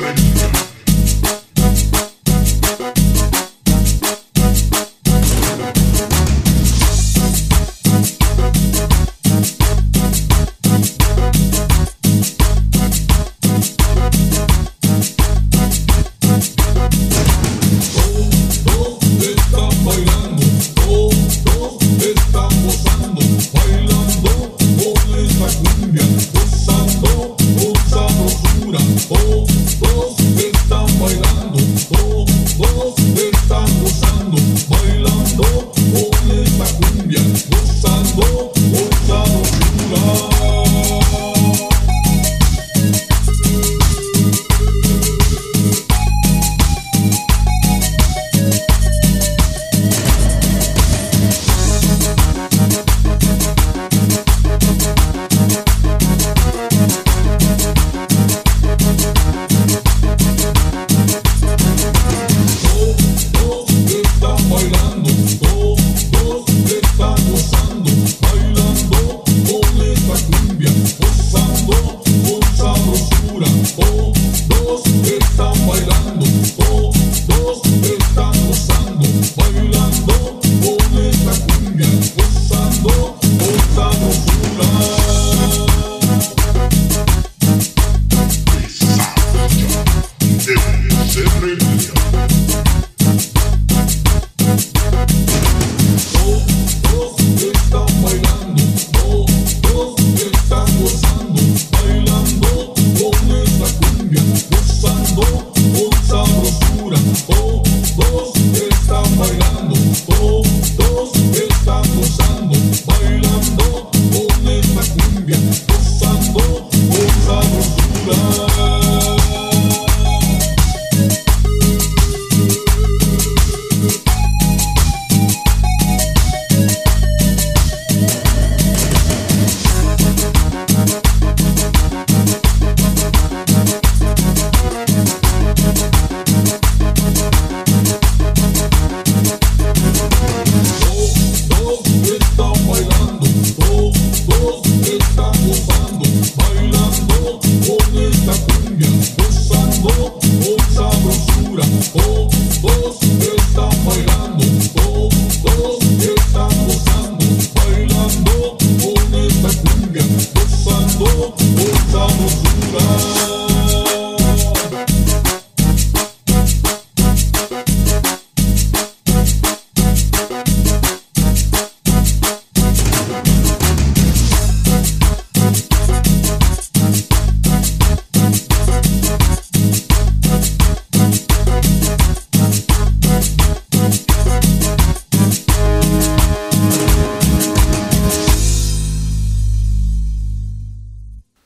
happen. todos están gozando, bailando. Oh.